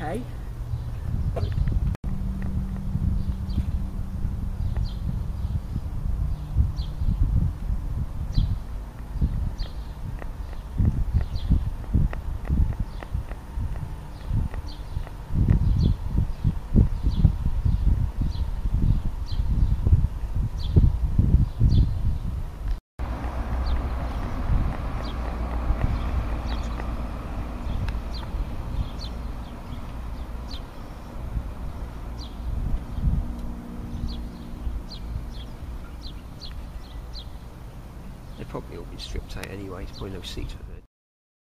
okay. They've probably all been stripped out anyway, there's probably no seats for